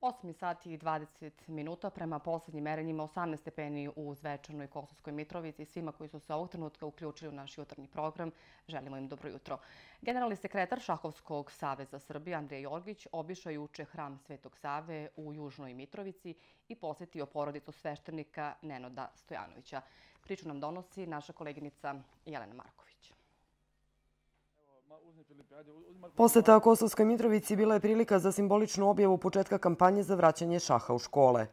8 sati i 20 minuta prema poslednjim merenjima 18 stepeni u Zvečanoj Kosovskoj Mitrovici. Svima koji su se ovog trenutka uključili u naš jutarnji program, želimo im dobro jutro. Generalni sekretar Šahovskog saveza Srbije Andrija Jorgić obišao juče hram Svetog Save u Južnoj Mitrovici i posetio porodicu sveštenika Nenoda Stojanovića. Priču nam donosi naša koleginica Jelena Marković. Poseta Kosovskoj Mitrovici bila je prilika za simboličnu objavu početka kampanje za vraćanje šaha u škole.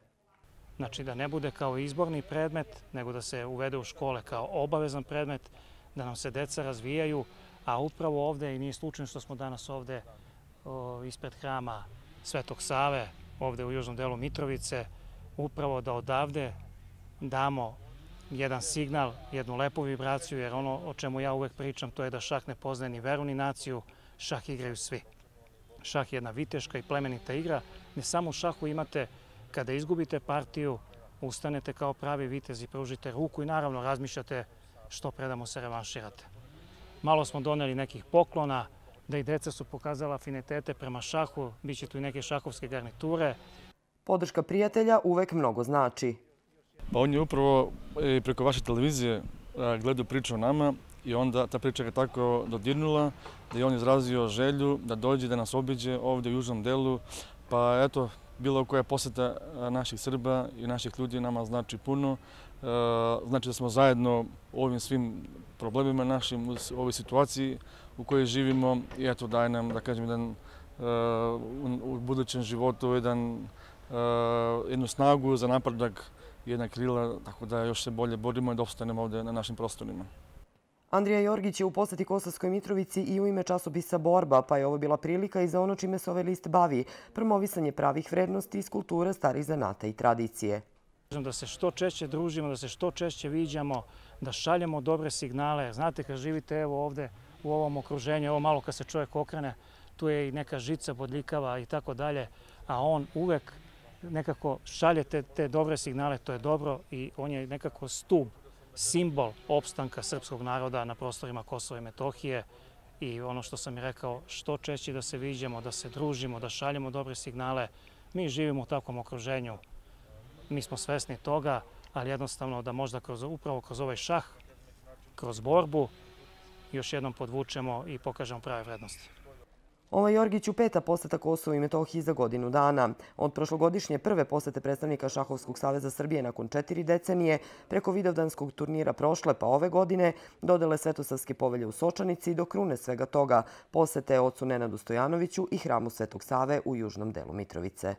Znači da ne bude kao izborni predmet, nego da se uvede u škole kao obavezan predmet, da nam se deca razvijaju, a upravo ovde, i nije slučajno što smo danas ovde ispred hrama Svetog Save, ovde u južnom delu Mitrovice, upravo da odavde damo jedan signal, jednu lepu vibraciju, jer ono o čemu ja uvek pričam to je da šah ne poznaje ni veru ni naciju, šah igraju svi. Šah je jedna viteška i plemenita igra. Ne samo u šahu imate, kada izgubite partiju, ustanete kao pravi vitez i pružite ruku i naravno razmišljate što predamo se revanširate. Malo smo doneli nekih poklona, da i deca su pokazala afinitete prema šahu, bit će tu i neke šahovske garniture. Podrška prijatelja uvek mnogo znači. Pa on je upravo e, preko vaše televizije gledao priču o nama i onda ta priča ga tako dodirnula da je on izrazio želju da dođe da nas obiđe ovde u južnom delu. Pa eto, bilo koja poseta naših Srba i naših ljudi nama znači puno. Znači da smo zajedno u ovim svim problemima našim, u ovoj situaciji u kojoj živimo i eto daje nam, da kažem, jedan u budućem životu jedan, jednu snagu za napredak jedna krila, tako da još se bolje borimo i da ostanemo ovde na našim prostorima. Andrija Jorgić je u poseti Kosovskoj Mitrovici i u ime časopisa Borba, pa je ovo bila prilika i za ono čime se ovaj list bavi, promovisanje pravih vrednosti iz kulture starih zanata i tradicije. Da se što češće družimo, da se što češće viđamo, da šaljemo dobre signale. Znate, kad živite evo ovde u ovom okruženju, evo malo kad se čovjek okrene, tu je i neka žica bodljikava i tako dalje, a on uvek nekako šalje te, te dobre signale, to je dobro i on je nekako stub, simbol opstanka srpskog naroda na prostorima Kosova i Metohije i ono što sam i rekao, što češće da se viđemo, da se družimo, da šaljemo dobre signale. Mi živimo u takvom okruženju, mi smo svesni toga, ali jednostavno da možda kroz, upravo kroz ovaj šah, kroz borbu, još jednom podvučemo i pokažemo prave vrednosti. Ova Jorgiću peta poseta Kosovo i Metohiji za godinu dana. Od prošlogodišnje prve posete predstavnika Šahovskog saveza Srbije nakon četiri decenije, preko Vidovdanskog turnira prošle pa ove godine, dodele Svetosavske povelje u Sočanici do krune svega toga posete ocu Nenadu Stojanoviću i hramu Svetog Save u južnom delu Mitrovice.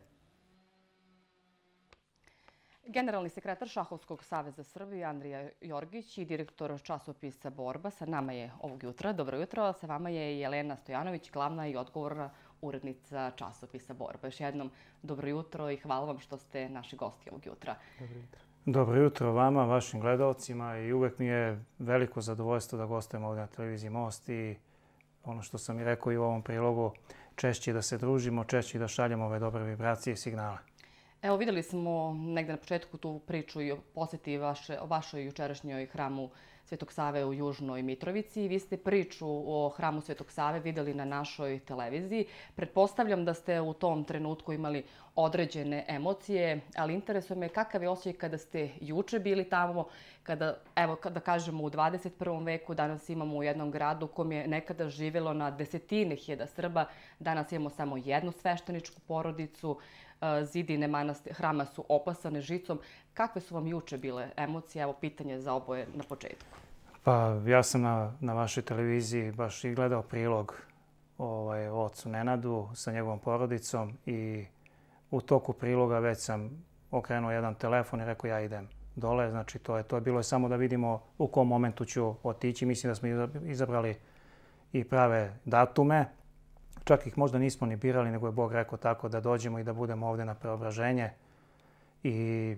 Generalni sekretar Šahovskog saveza Srbije Andrija Jorgić i direktor časopisa Borba sa nama je ovog jutra. Dobro jutro, sa vama je Jelena Stojanović, glavna i odgovorna urednica časopisa Borba. Još jednom dobro jutro i hvala vam što ste naši gosti ovog jutra. Dobro jutro. Dobro jutro vama, vašim gledalcima i uvek mi je veliko zadovoljstvo da gostujem ovdje na televiziji Most i ono što sam i rekao i u ovom prilogu, češće da se družimo, češće da šaljemo ove dobre vibracije i signale. Evo, videli smo negde na početku tu priču i o poseti vaše, o vašoj jučerašnjoj hramu Svetog Save u Južnoj Mitrovici. Vi ste priču o hramu Svetog Save videli na našoj televiziji. Pretpostavljam da ste u tom trenutku imali određene emocije, ali interesuje me kakav je osjećaj kada ste juče bili tamo, kada, evo, kada kažemo u 21. veku, danas imamo u jednom gradu kom je nekada živelo na desetine hiljada Srba, danas imamo samo jednu svešteničku porodicu, zidine manast, hrama su opasane žicom. Kakve su vam juče bile emocije? Evo pitanje za oboje na početku. Pa ja sam na, na vašoj televiziji baš i gledao prilog ovaj, ocu Nenadu sa njegovom porodicom i u toku priloga već sam okrenuo jedan telefon i rekao ja idem dole. Znači to je, to je bilo samo da vidimo u kom momentu ću otići. Mislim da smo izabrali i prave datume. Čak ih možda nismo ni birali, nego je Bog rekao tako da dođemo i da budemo ovde na preobraženje. I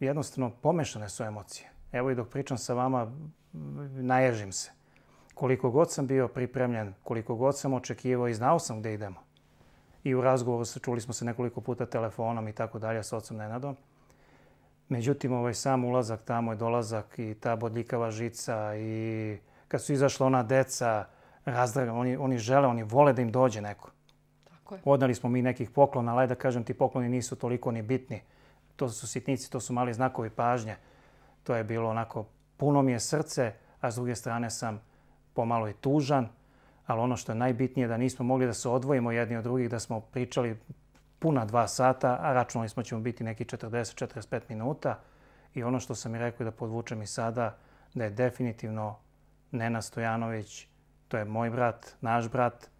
jednostavno pomešane su emocije. Evo i dok pričam sa vama, naježim se. Koliko god sam bio pripremljen, koliko god sam očekivao i znao sam gde idemo. I u razgovoru čuli smo se nekoliko puta telefonom i tako dalje s ocom Nenadom. Međutim, ovaj sam ulazak tamo je dolazak i ta bodljikava žica i kad su izašla ona deca, razdraga, oni, oni žele, oni vole da im dođe neko. Odnali smo mi nekih poklona, ali da kažem ti pokloni nisu toliko ni bitni. To su sitnici, to su mali znakovi pažnje. To je bilo onako, puno mi je srce, a s druge strane sam pomalo i tužan. Ali ono što je najbitnije da nismo mogli da se odvojimo jedni od drugih, da smo pričali puna dva sata, a računali smo da ćemo biti neki 40-45 minuta. I ono što sam i rekao da podvučem i sada, da je definitivno Nena Stojanović, to je moj brat, naš brat,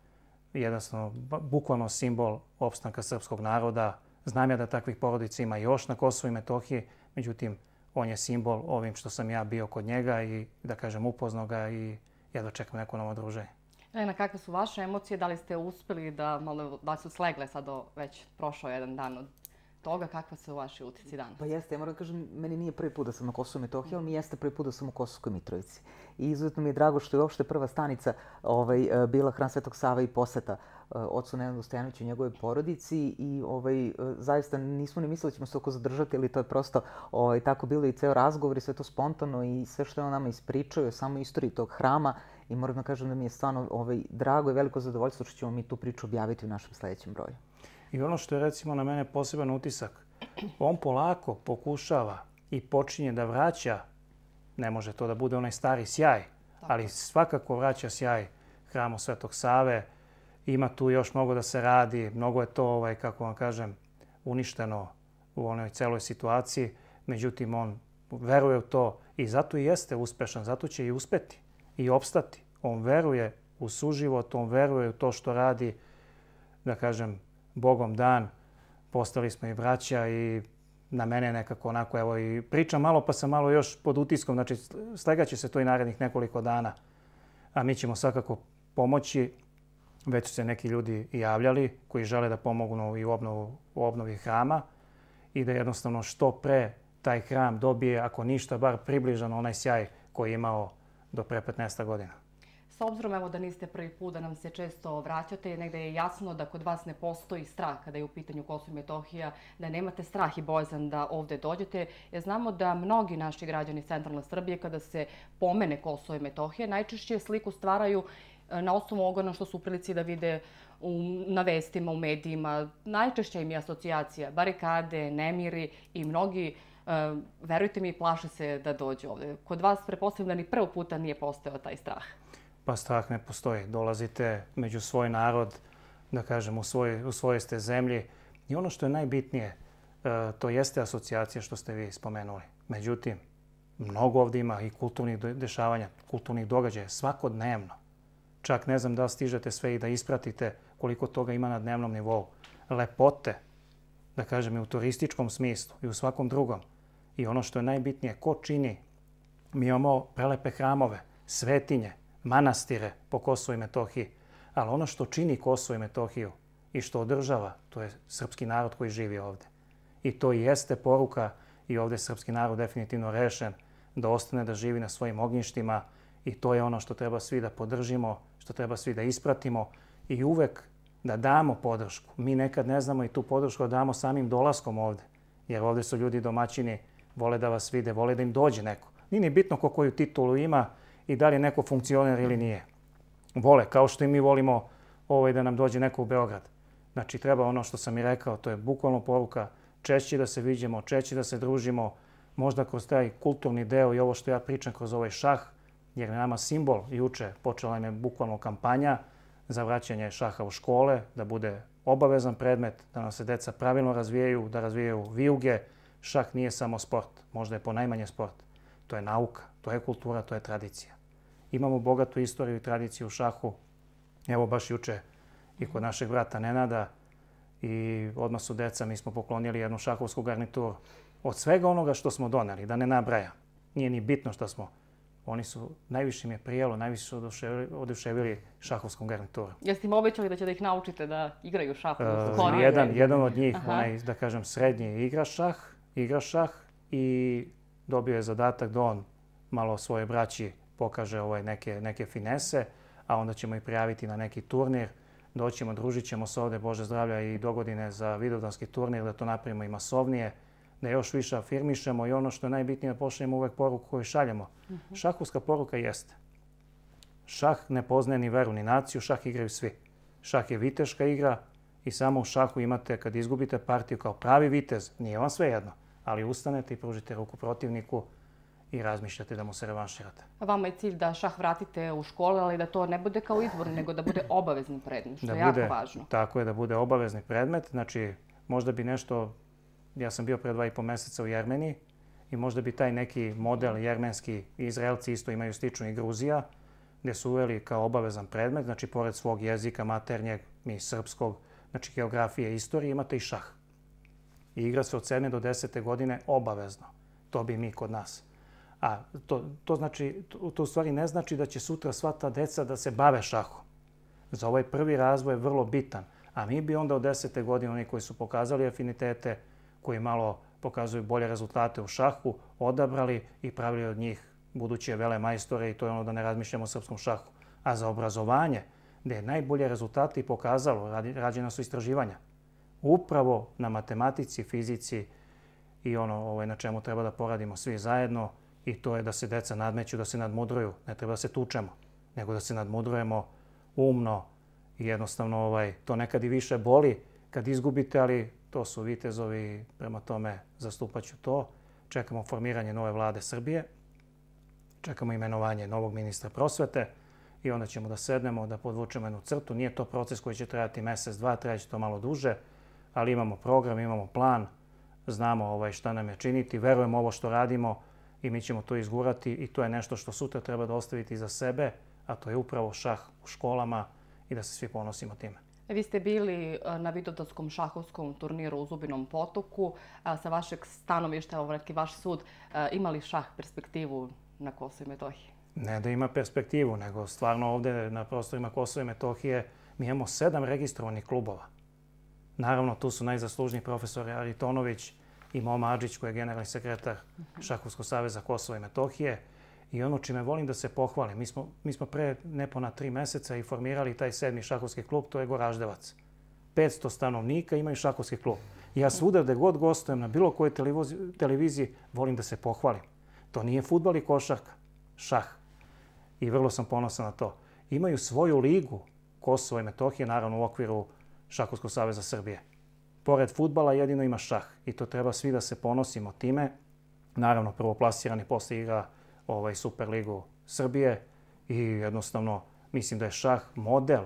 jednostavno bukvalno simbol opstanka srpskog naroda. Znam ja da takvih porodica ima još na Kosovo i Metohiji, međutim, on je simbol ovim što sam ja bio kod njega i da kažem upoznao ga i jedva čekam neko novo druženje. Na kakve su vaše emocije? Da li ste uspeli da malo da su slegle sad već prošao jedan dan od toga, kakva su vaši utisci danas? Pa jeste, ja moram da kažem, meni nije prvi put da sam na Kosovo i Metohiji, ali mi jeste prvi put da sam u Kosovskoj Mitrovici. I izuzetno mi je drago što je uopšte prva stanica ovaj, e, bila Hram Svetog Sava i poseta uh, ocu Nenadu Stojanoviću i njegove porodici i ovaj, uh, zaista nismo ni mislili da ćemo se oko zadržati, ali to je prosto ovaj, tako bilo i ceo razgovor i sve to spontano i sve što je on nama ispričao je samo istoriji tog hrama i moram da kažem da mi je stvarno ovaj, drago i veliko zadovoljstvo što ćemo mi tu priču objaviti u našem sledećem broju. I ono što je recimo na mene poseban utisak, on polako pokušava i počinje da vraća, ne može to da bude onaj stari sjaj, ali svakako vraća sjaj hramu Svetog Save. Ima tu još mnogo da se radi, mnogo je to, ovaj, kako vam kažem, uništeno u onoj celoj situaciji. Međutim, on veruje u to i zato i jeste uspešan, zato će i uspeti i opstati. On veruje u suživot, on veruje u to što radi, da kažem, Bogom dan, postali smo i braća i na mene nekako onako, evo i pričam malo pa sam malo još pod utiskom, znači slegaće se to i narednih nekoliko dana, a mi ćemo svakako pomoći. Već su se neki ljudi javljali koji žele da pomognu i u, obnovu, u obnovi hrama i da jednostavno što pre taj hram dobije, ako ništa, bar približan onaj sjaj koji je imao do pre 15 godina. S obzirom evo da niste prvi put da nam se često vraćate, negde je jasno da kod vas ne postoji strah kada je u pitanju Kosovo i Metohija, da nemate strah i bojazan da ovde dođete. Jer znamo da mnogi naši građani centralne Srbije kada se pomene Kosovo i Metohija, najčešće sliku stvaraju e, na osnovu ogoga što su u prilici da vide u, na vestima, u medijima. Najčešća im je asocijacija barikade, nemiri i mnogi Uh, verujte mi, plaše se da dođe ovde. Kod vas prepostavljam da ni prvo puta nije postao taj strah pa strah ne postoji. Dolazite među svoj narod, da kažem, u, svoj, u svojoj ste zemlji. I ono što je najbitnije, e, to jeste asocijacija što ste vi spomenuli. Međutim, mnogo ovdje ima i kulturnih dešavanja, kulturnih događaja, svakodnevno. Čak ne znam da stižete sve i da ispratite koliko toga ima na dnevnom nivou. Lepote, da kažem, i u turističkom smislu i u svakom drugom. I ono što je najbitnije, ko čini? Mi imamo prelepe hramove, svetinje, manastire po Kosovo i Metohiji. Ali ono što čini Kosovo i Metohiju i što održava, to je srpski narod koji živi ovde. I to jeste poruka i ovde je srpski narod definitivno rešen da ostane da živi na svojim ognjištima i to je ono što treba svi da podržimo, što treba svi da ispratimo i uvek da damo podršku. Mi nekad ne znamo i tu podršku da damo samim dolaskom ovde, jer ovde su ljudi domaćini, vole da vas vide, vole da im dođe neko. Nije ni bitno ko koju titulu ima, i da li je neko funkcioner ili nije. Vole, kao što i mi volimo ovaj, da nam dođe neko u Beograd. Znači, treba ono što sam i rekao, to je bukvalno poruka, češće da se viđemo, češće da se družimo, možda kroz taj kulturni deo i ovo što ja pričam kroz ovaj šah, jer je nama simbol juče počela je bukvalno kampanja za vraćanje šaha u škole, da bude obavezan predmet, da nam se deca pravilno razvijaju, da razvijaju vijuge. Šah nije samo sport, možda je ponajmanje sport. To je nauka, to je kultura, to je tradicija imamo bogatu istoriju i tradiciju u šahu. Evo baš juče i kod našeg brata Nenada i odmah su deca, mi smo poklonili jednu šahovsku garnituru. Od svega onoga što smo doneli, da ne nabraja, nije ni bitno što smo oni su, najviše mi je prijelo, najviše su oduševili, oduševili šahovskom garnituru. Jeste im obećali da će da ih naučite da igraju šah? Uh, jedan, jedan od njih, Aha. onaj, da kažem, srednji igra šah, igra šah i dobio je zadatak da on malo svoje braći pokaže ovaj neke, neke finese, a onda ćemo i prijaviti na neki turnir. Doćemo, družit ćemo se ovde, Bože zdravlja, i do godine za vidovdanski turnir, da to napravimo i masovnije, da još više afirmišemo i ono što je najbitnije da pošaljemo uvek poruku koju šaljemo. Uh mhm. -huh. Šahovska poruka jeste. Šah ne poznaje ni veru ni naciju, šah igraju svi. Šah je viteška igra I samo u šahu imate, kad izgubite partiju kao pravi vitez, nije vam sve jedno, ali ustanete i pružite ruku protivniku i razmišljate da mu se revanširate. Vama je cilj da šah vratite u škole, ali da to ne bude kao izbor, nego da bude obavezni predmet, što da je jako bude, važno. Tako je, da bude obavezni predmet. Znači, možda bi nešto, ja sam bio pre dva i po meseca u Jermeniji i možda bi taj neki model jermenski, Izraelci isto imaju slično i Gruzija, gde su uveli kao obavezan predmet, znači pored svog jezika, maternjeg, mi srpskog, znači geografije, istorije, imate i šah. I igra se od 7. do 10. godine obavezno. To bi mi kod nas. A to, to, znači, to, to u stvari ne znači da će sutra sva ta deca da se bave šahom. Za ovaj prvi razvoj je vrlo bitan. A mi bi onda od 10. godine, oni koji su pokazali afinitete, koji malo pokazuju bolje rezultate u šahu, odabrali i pravili od njih buduće vele majstore i to je ono da ne razmišljamo o srpskom šahu. A za obrazovanje, gde je najbolje rezultate i pokazalo, rađena su istraživanja, upravo na matematici, fizici i ono ovaj, na čemu treba da poradimo svi zajedno i to je da se deca nadmeću, da se nadmudruju. Ne treba da se tučemo, nego da se nadmudrujemo umno i jednostavno ovaj, to nekad i više boli kad izgubite, ali to su vitezovi, prema tome zastupaću to. Čekamo formiranje nove vlade Srbije, čekamo imenovanje novog ministra prosvete i onda ćemo da sednemo, da podvučemo jednu crtu. Nije to proces koji će trajati mesec, dva, trajaće to malo duže, ali imamo program, imamo plan, znamo ovaj, šta nam je činiti, verujemo ovo što radimo i mi ćemo to izgurati i to je nešto što sutra treba da ostaviti za sebe, a to je upravo šah u školama i da se svi ponosimo time. Vi ste bili e, na Vidovdanskom šahovskom turniru u Zubinom potoku. Sa vašeg stanovišta, evo neki vaš sud, e, imali šah perspektivu na Kosovo i Metohiji? Ne da ima perspektivu, nego stvarno ovde na prostorima Kosova i Metohije mi imamo sedam registrovanih klubova. Naravno, tu su najzaslužniji profesori Aritonović i Moma Adžić, koji je generalni sekretar Šahovskog saveza Kosova i Metohije. I ono čime volim da se pohvalim, mi smo, mi smo pre nepona tri meseca i formirali taj sedmi šahovski klub, to je Goraždevac. 500 stanovnika imaju šahovski klub. Ja svuda gde god gostujem na bilo kojoj televiziji, volim da se pohvalim. To nije futbal i košarka, šah. I vrlo sam ponosan na to. Imaju svoju ligu Kosovo i Metohije, naravno u okviru Šahovskog saveza Srbije. Pored futbala jedino ima šah i to treba svi da se ponosimo time. Naravno, prvo plasirani posle igra ovaj, Superligu Srbije i jednostavno mislim da je šah model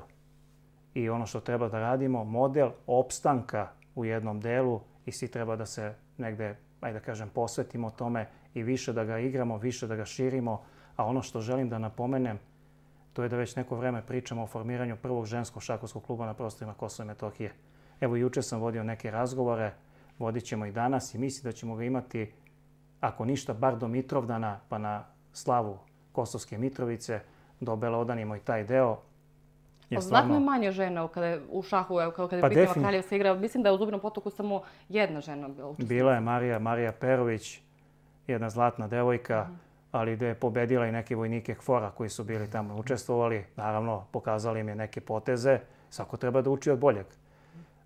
i ono što treba da radimo, model opstanka u jednom delu i svi treba da se negde, ajde da kažem, posvetimo tome i više da ga igramo, više da ga širimo. A ono što želim da napomenem, to je da već neko vreme pričamo o formiranju prvog ženskog šakovskog kluba na prostorima Kosova i Metohije. Evo, juče sam vodio neke razgovore, vodit ćemo i danas i mislim da ćemo ga imati, ako ništa, bar do Mitrovdana, pa na slavu Kosovske Mitrovice, da obelodanimo i taj deo. Je stvarno... Znatno je manje žena kada je u šahu, evo, kada je pa pitala Kraljevska igra. Mislim da je u Zubinom potoku samo jedna žena bila Bila je Marija, Marija Perović, jedna zlatna devojka, mm. ali da je pobedila i neke vojnike Hvora koji su bili tamo učestvovali. Naravno, pokazali im je neke poteze. Svako treba da uči od boljeg.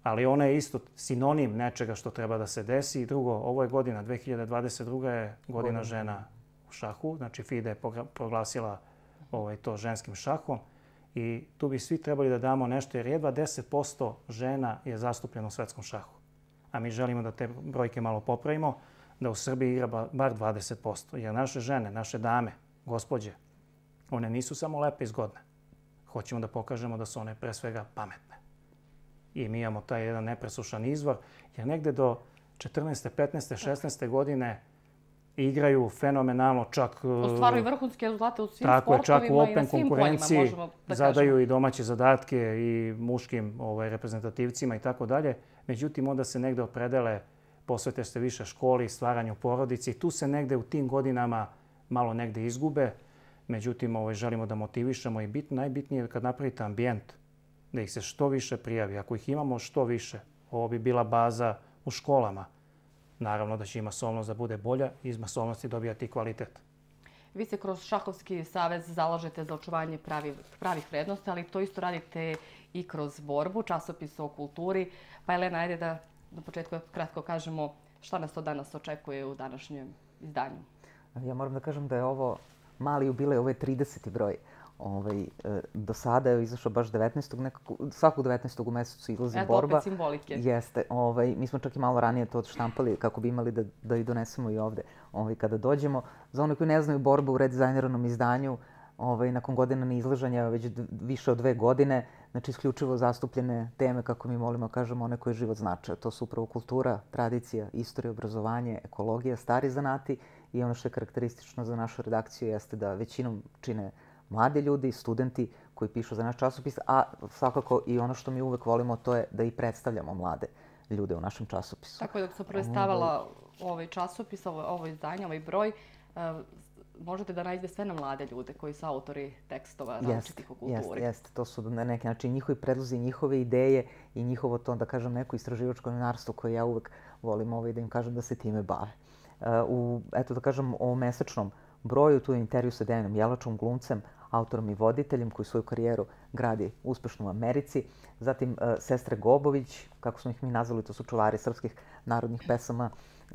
Ali ona je isto sinonim nečega što treba da se desi. I drugo, ovo je godina, 2022. je godina žena u šahu. Znači, FIDE je proglasila ovaj, to ženskim šahom. I tu bi svi trebali da damo nešto, jer jedva 10% žena je zastupljeno u svetskom šahu. A mi želimo da te brojke malo popravimo da u Srbiji igra bar 20%. Jer naše žene, naše dame, gospođe, one nisu samo lepe i zgodne. Hoćemo da pokažemo da su one pre svega pametne. I mi imamo taj jedan nepresušan izvor, jer negde do 14. 15. 16. godine igraju fenomenalno, čak... Ostvaruju vrhunske rezultate u svim tako sportovima čak u open konkurenciji da zadaju i domaće zadatke i muškim ovaj, reprezentativcima i tako dalje. Međutim, onda se negde opredele posvete se više školi, stvaranju porodici. Tu se negde u tim godinama malo negde izgube. Međutim, ovaj, želimo da motivišemo i bit, najbitnije je kad napravite ambijent, da ih se što više prijavi. Ako ih imamo što više, ovo bi bila baza u školama. Naravno da će i masovnost da bude bolja i iz masovnosti dobijati kvalitet. Vi se kroz Šahovski savez zalažete za očuvanje pravi, pravih vrednosti, ali to isto radite i kroz borbu, časopis o kulturi. Pa Elena, ajde da na početku kratko kažemo šta nas to danas očekuje u današnjem izdanju. Ja moram da kažem da je ovo mali jubilej, ovo je 30. broj Ovaj, e, do sada je izašao baš 19. nekako, svakog 19. u mesecu izlazi Eto, borba. opet simbolike. Jeste. Ovaj, mi smo čak i malo ranije to odštampali kako bi imali da, da i donesemo i ovde ovaj, kada dođemo. Za one koji ne znaju borba u redizajneranom izdanju, ovaj, nakon godina neizlažanja, već više od dve godine, znači isključivo zastupljene teme, kako mi molimo kažemo, one koje život znače. To su upravo kultura, tradicija, istorija, obrazovanje, ekologija, stari zanati i ono što je karakteristično za našu redakciju jeste da većinom čine mladi ljudi, studenti koji pišu za naš časopis, a svakako i ono što mi uvek volimo to je da i predstavljamo mlade ljude u našem časopisu. Tako je, dok sam prelistavala ovaj časopis, ovo, ovo izdanje, ovaj broj, uh, možete da najdete sve na mlade ljude koji su autori tekstova različitih o kulturi. Jeste, jeste. To su na neki način njihovi predlozi, njihove ideje i njihovo to, da kažem, neko istraživačko novinarstvo koje ja uvek volim ovaj, da im kažem da se time bave. Uh, u, eto da kažem, o mesečnom broju, tu je intervju sa Dejanom Jelačom, glumcem, autorom i voditeljem koji svoju karijeru gradi uspešno u Americi. Zatim uh, sestre Gobović, kako smo ih mi nazvali, to su čuvari srpskih narodnih pesama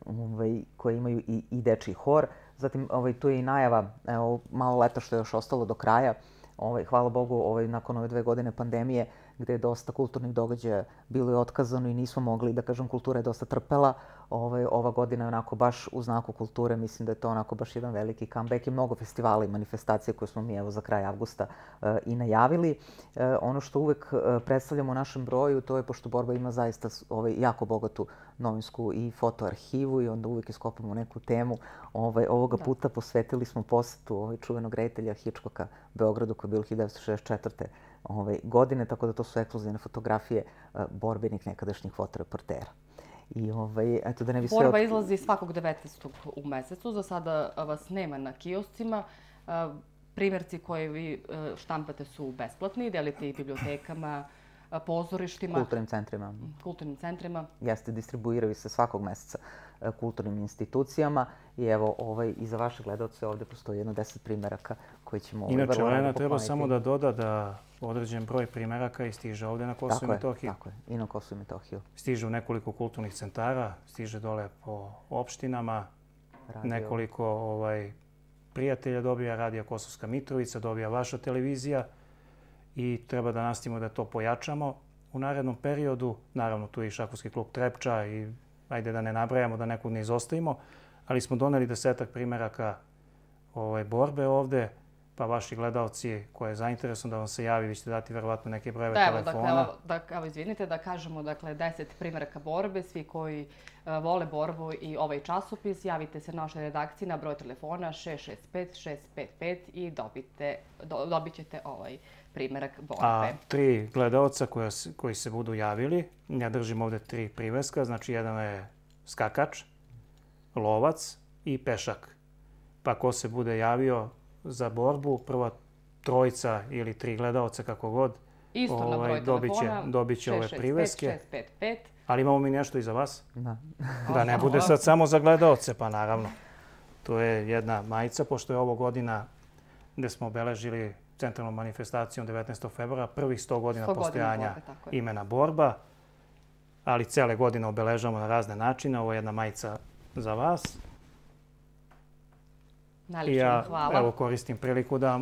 ovaj, koje imaju i, i dečiji hor. Zatim ovaj, tu je i najava, evo, malo leta što je još ostalo do kraja, ovaj, hvala Bogu, ovaj, nakon ove dve godine pandemije, gde je dosta kulturnih događaja bilo je otkazano i nismo mogli, da kažem, kultura je dosta trpela. Ovaj, ova godina je onako baš u znaku kulture, mislim da je to onako baš jedan veliki comeback i mnogo festivala i manifestacije koje smo mi evo za kraj avgusta e, i najavili. E, ono što uvek e, predstavljamo u našem broju, to je pošto Borba ima zaista ovaj, jako bogatu novinsku i fotoarhivu i onda uvek iskopamo neku temu. Ovaj, ovoga da. puta posvetili smo posetu ovaj, čuvenog reditelja Hitchcocka Beogradu koji je bilo 1964 ovaj, godine, tako da to su ekskluzivne fotografije borbenih nekadašnjih fotoreportera. I ovaj, eto da ne bi sve... Borba izlazi svakog 19. u mesecu, za sada vas nema na kioscima. Uh, primjerci koje vi uh, štampate su besplatni, delite i bibliotekama, pozorištima. Kulturnim centrima. Kulturnim centrima. Jeste, distribuiraju se svakog meseca kulturnim institucijama i evo ovaj, i za vaše gledalce ovde postoji jedno deset primjeraka koji ćemo... Ovaj, Inače, Lena, treba samo da doda da određen broj primjeraka i stiže ovde na Kosovo i Metohiju. Tako je, i na Kosovo i Metohiju. Stiže u nekoliko kulturnih centara, stiže dole po opštinama, radio. nekoliko ovaj, prijatelja dobija Radija Kosovska Mitrovica, dobija vaša televizija i treba da nastavimo da to pojačamo u narednom periodu. Naravno, tu je i Šakovski klub Trepča i ajde da ne nabrajamo, da nekog ne izostavimo, ali smo doneli desetak primjeraka ovaj, borbe ovde pa vaši gledalci koji je zainteresovan da vam se javi, vi ćete dati verovatno neke brojeve da, telefona. Dakle, evo, da, evo, izvinite da kažemo, dakle, 10 primjeraka borbe, svi koji uh, vole borbu i ovaj časopis, javite se na našoj redakciji na broj telefona 665 655 i dobite, do, dobit ćete ovaj primjerak borbe. A tri gledalca koja, koji se budu javili, ja držim ovde tri priveska, znači jedan je skakač, lovac i pešak. Pa ko se bude javio, za borbu, prva trojica ili tri gledalca, kako god, Isto ovaj, na broj dobit će, dobit će 6, ove priveske. 6, 5, 5. Ali imamo mi nešto i za vas. Da. da ne bude sad samo za gledalce, pa naravno. To je jedna majica, pošto je ovo godina gde smo obeležili centralnom manifestacijom 19. februara, prvih 100 godina 100 postojanja borbe, imena borba, ali cele godine obeležavamo na razne načine. Ovo je jedna majica za vas. Najlepše ja, vam hvala. Evo koristim priliku da,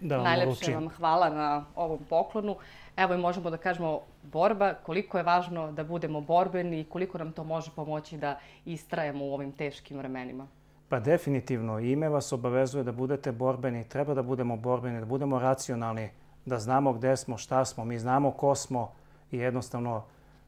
da vam Najlepše uručim. vam hvala na ovom poklonu. Evo i možemo da kažemo borba, koliko je važno da budemo borbeni i koliko nam to može pomoći da istrajemo u ovim teškim vremenima. Pa definitivno, ime vas obavezuje da budete borbeni, treba da budemo borbeni, da budemo racionalni, da znamo gde smo, šta smo, mi znamo ko smo i jednostavno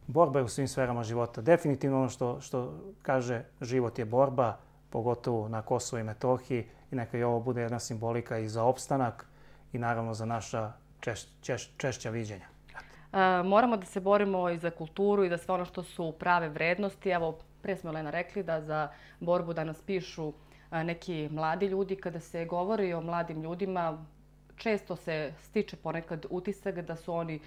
borba je u svim sferama života. Definitivno ono što, što kaže život je borba, pogotovo na Kosovo i Metohiji i neka i ovo bude jedna simbolika i za opstanak i naravno za naša češ, češ, češća viđenja. E, moramo da se borimo i za kulturu i za sve ono što su prave vrednosti. Evo, pre smo Elena rekli da za borbu da nas pišu neki mladi ljudi. Kada se govori o mladim ljudima, često se stiče ponekad utisak da su oni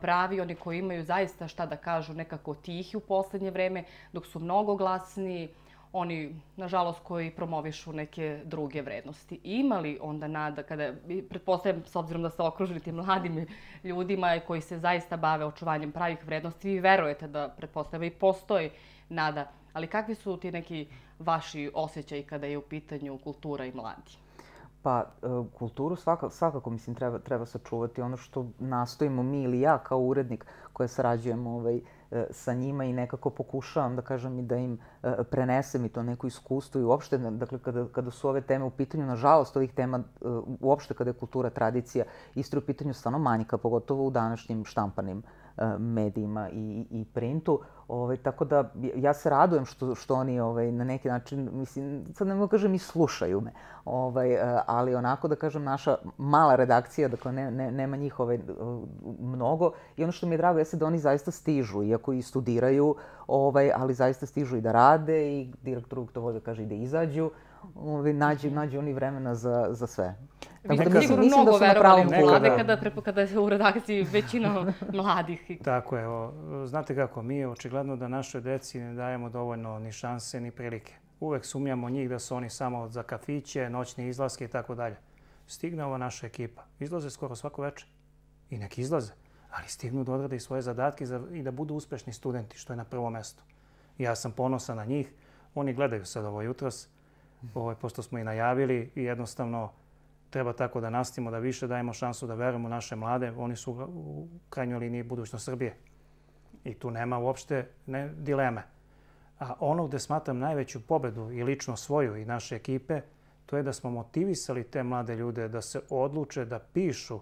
pravi, oni koji imaju zaista šta da kažu nekako tihi u poslednje vreme, dok su mnogo glasni, oni, nažalost, koji promovišu neke druge vrednosti. Ima li onda nada, kada, pretpostavljam, s obzirom da ste okruženi tim mladim ljudima koji se zaista bave očuvanjem pravih vrednosti, vi verujete da, pretpostavljam, i postoji nada, ali kakvi su ti neki vaši osjećaji kada je u pitanju kultura i mladi? Pa, e, kulturu svakako, svakako mislim, treba, treba sačuvati. Ono što nastojimo mi ili ja kao urednik koja sarađujem ovaj, sa njima i nekako pokušavam da kažem i da im e, prenesem i to neko iskustvo i uopšte, dakle, kada, kada su ove teme u pitanju, nažalost, ovih tema, uopšte kada je kultura, tradicija, isto u pitanju stvarno manjka, pogotovo u današnjim štampanim medijima i, i printu. Ovaj, tako da ja se radujem što, što oni ovaj, na neki način, mislim, sad ne mogu da kažem i slušaju me, ovaj, e, ali onako da kažem naša mala redakcija, dakle ne, ne, nema njih ovaj, mnogo. I ono što mi je drago jeste da oni zaista stižu, iako i studiraju, ovaj, ali zaista stižu i da rade i direktor to vode kaže i da izađu, ovaj, nađu, nađu oni vremena za, za sve. Vi ste da sigurno da mnogo da verovali u mlade kada, kada je u redakciji većina mladih. Tako je. O, znate kako, mi očigledno da našoj deci ne dajemo dovoljno ni šanse ni prilike. Uvek sumnjamo njih da su oni samo za kafiće, noćne izlaske i tako dalje. Stigne ova naša ekipa. Izlaze skoro svako večer. I neki izlaze. Ali stignu da odrade i svoje zadatke i da budu uspešni studenti, što je na prvo mesto. Ja sam ponosan na njih. Oni gledaju sad ovo jutros, ovo, ovaj, pošto smo i najavili i jednostavno treba tako da nastavimo, da više dajemo šansu da verujemo naše mlade. Oni su u krajnjoj liniji budućnost Srbije. I tu nema uopšte ne, dileme. A ono gde smatram najveću pobedu i lično svoju i naše ekipe, to je da smo motivisali te mlade ljude da se odluče da pišu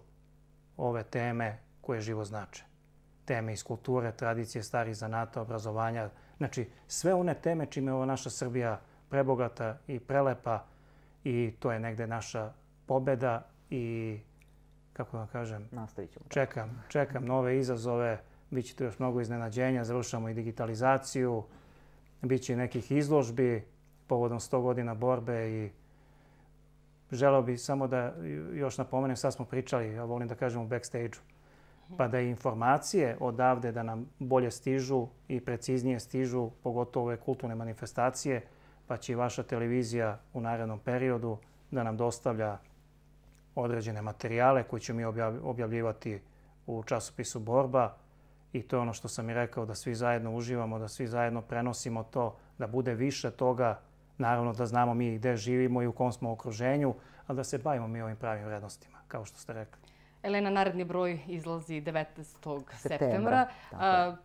ove teme koje živo znače. Teme iz kulture, tradicije, starih zanata, obrazovanja. Znači, sve one teme čime je ova naša Srbija prebogata i prelepa i to je negde naša pobeda i, kako da kažem, Nastavit ćemo. Čekam, čekam nove izazove, bit će tu još mnogo iznenađenja, završamo i digitalizaciju, bit će nekih izložbi povodom 100 godina borbe i želeo bih samo da još napomenem, sad smo pričali, ja volim da kažem u backstage-u, pa da informacije odavde da nam bolje stižu i preciznije stižu, pogotovo ove kulturne manifestacije, pa će i vaša televizija u narednom periodu da nam dostavlja određene materijale koje ćemo mi objavljivati u časopisu Borba i to je ono što sam i rekao da svi zajedno uživamo, da svi zajedno prenosimo to, da bude više toga, naravno da znamo mi gde živimo i u kom smo okruženju, ali da se bavimo mi ovim pravim vrednostima, kao što ste rekli. Elena, naredni broj izlazi 19. septembra.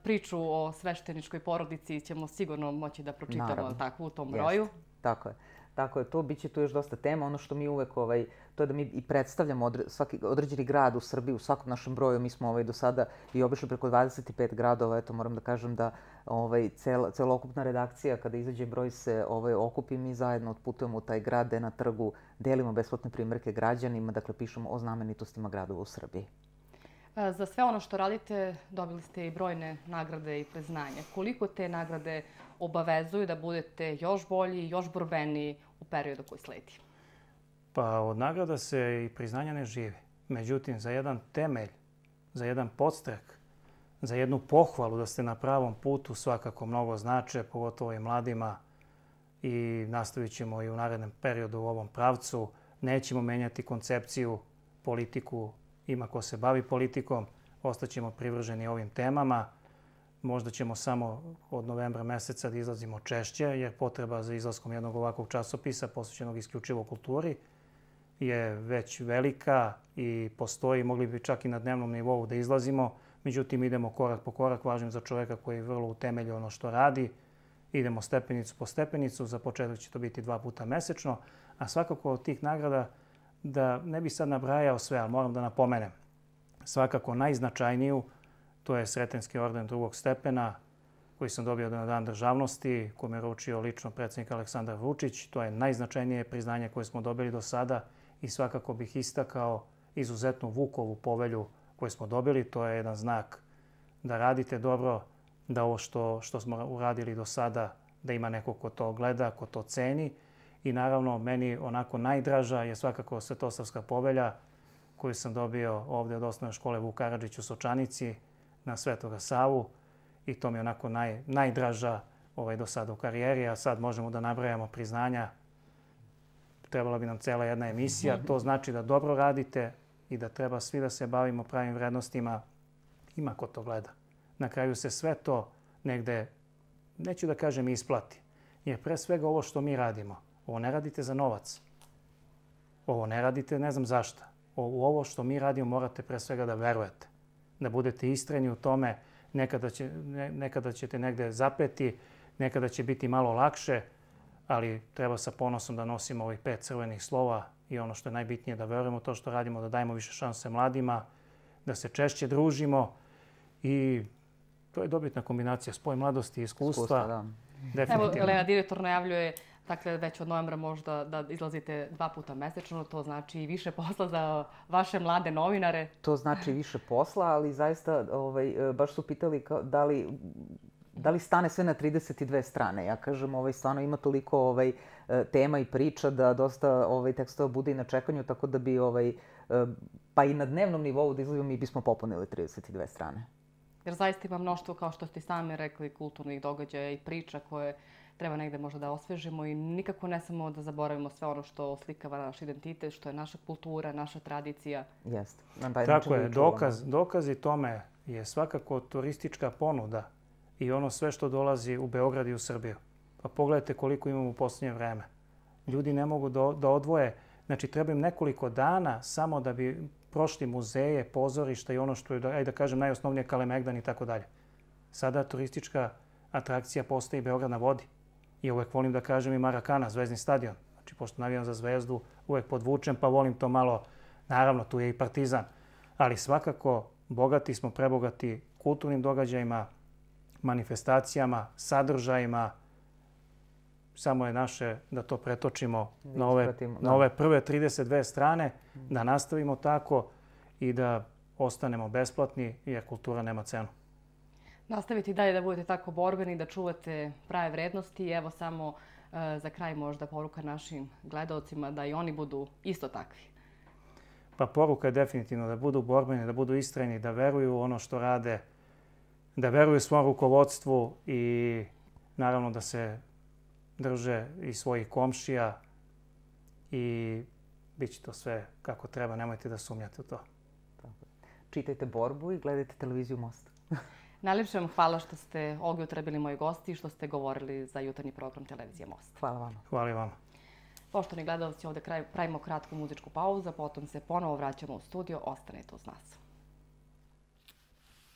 Priču o svešteničkoj porodici ćemo sigurno moći da pročitamo Naravno. tako, u tom broju. Jest. Tako je. Tako je, to biće tu još dosta tema. Ono što mi uvek, ovaj, to je da mi i predstavljamo odre, svaki, određeni grad u Srbiji, u svakom našem broju. Mi smo ovaj, do sada i obišli preko 25 gradova. Eto, moram da kažem da ovaj, cel, celokupna redakcija, kada izađe broj se ovaj, okupi, mi zajedno otputujemo u taj grad, na trgu delimo besplatne primjerke građanima, dakle pišemo o znamenitostima gradova u Srbiji. Za sve ono što radite dobili ste i brojne nagrade i priznanja. Koliko te nagrade obavezuju da budete još bolji, još borbeniji u periodu koji sledi? Pa od nagrada se i priznanja ne živi. Međutim, za jedan temelj, za jedan podstrek, za jednu pohvalu da ste na pravom putu svakako mnogo znače, pogotovo i mladima i nastavit ćemo i u narednom periodu u ovom pravcu. Nećemo menjati koncepciju, politiku, ima ko se bavi politikom, ostaćemo privrženi ovim temama. Možda ćemo samo od novembra meseca da izlazimo češće, jer potreba za izlaskom jednog ovakvog časopisa posvećenog isključivo kulturi je već velika i postoji, mogli bi čak i na dnevnom nivou da izlazimo. Međutim, idemo korak po korak, važnim za čoveka koji vrlo utemelju ono što radi. Idemo stepenicu po stepenicu, za početak će to biti dva puta mesečno, a svakako od tih nagrada da ne bi sad nabrajao sve, ali moram da napomenem. Svakako najznačajniju, to je Sretenski orden drugog stepena, koji sam dobio na dan državnosti, kome je ručio lično predsednik Aleksandar Vučić. To je najznačajnije priznanje koje smo dobili do sada i svakako bih istakao izuzetnu Vukovu povelju koju smo dobili. To je jedan znak da radite dobro, da ovo što, što smo uradili do sada, da ima neko ko to gleda, ko to ceni. I naravno, meni onako najdraža je svakako Svetosavska povelja koju sam dobio ovde od osnovne škole Vuk Karadžić u Sočanici na Svetoga Savu. I to mi je onako naj, najdraža ovaj, do sada u karijeri, a sad možemo da nabrajamo priznanja. Trebala bi nam cela jedna emisija. To znači da dobro radite i da treba svi da se bavimo pravim vrednostima. Ima ko to gleda. Na kraju se sve to negde, neću da kažem isplati. Jer pre svega ovo što mi radimo, Ovo ne radite za novac. ovo ne radite, ne znam zašto. U ovo što mi radimo morate pre svega da verujete. Da budete istreni u tome, nekada, će, ne, nekada ćete negde zapeti, nekada će biti malo lakše, ali treba sa ponosom da nosimo ovih pet crvenih slova i ono što je najbitnije da verujemo to što radimo, da dajemo više šanse mladima, da se češće družimo i to je dobitna kombinacija spoj mladosti i iskustva. iskustva da. Definitivno. Evo, Lena, direktor najavljuje Dakle, već od novembra možda da izlazite dva puta mesečno, to znači i više posla za vaše mlade novinare. To znači više posla, ali zaista ovaj, baš su pitali kao, da li da li stane sve na 32 strane. Ja kažem, ovaj, stvarno ima toliko ovaj, tema i priča da dosta ovaj, tekstova bude i na čekanju, tako da bi ovaj, pa i na dnevnom nivou da izlazimo mi bismo popunili 32 strane. Jer zaista ima mnoštvo, kao što ste sami rekli, kulturnih događaja i priča koje treba negde možda da osvežimo i nikako ne samo da zaboravimo sve ono što oslikava naš identitet, što je naša kultura, naša tradicija. Jeste. Tako je, dokaz, dokazi tome je svakako turistička ponuda i ono sve što dolazi u Beograd i u Srbiju. Pa pogledajte koliko imamo u posljednje vreme. Ljudi ne mogu da, da odvoje, znači treba im nekoliko dana samo da bi prošli muzeje, pozorišta i ono što je, ajde da kažem, najosnovnije Kalemegdan i tako dalje. Sada turistička atrakcija postaje Beograd na vodi. I uvek volim da kažem i Marakana, Zvezdni stadion. Znači, pošto navijam za Zvezdu, uvek podvučem, pa volim to malo, naravno, tu je i Partizan. Ali svakako, bogati smo, prebogati kulturnim događajima, manifestacijama, sadržajima. Samo je naše da to pretočimo na ove, na ove prve 32 strane, da nastavimo tako i da ostanemo besplatni, jer kultura nema cenu. Nastaviti dalje da budete tako borbeni, da čuvate prave vrednosti. I evo samo e, za kraj možda poruka našim gledalcima da i oni budu isto takvi. Pa poruka je definitivno da budu borbeni, da budu istrajni, da veruju u ono što rade, da veruju svom rukovodstvu i naravno da se drže i svojih komšija i bit će to sve kako treba, nemojte da sumnjate u to. Čitajte borbu i gledajte televiziju Most. Najljepše vam hvala što ste ovdje jutra bili moji gosti i što ste govorili za jutarnji program Televizije Most. Hvala vam. Hvala vam. Poštovni gledalci, ovdje pravimo kratku muzičku pauzu, potom se ponovo vraćamo u studio. Ostanite uz nas.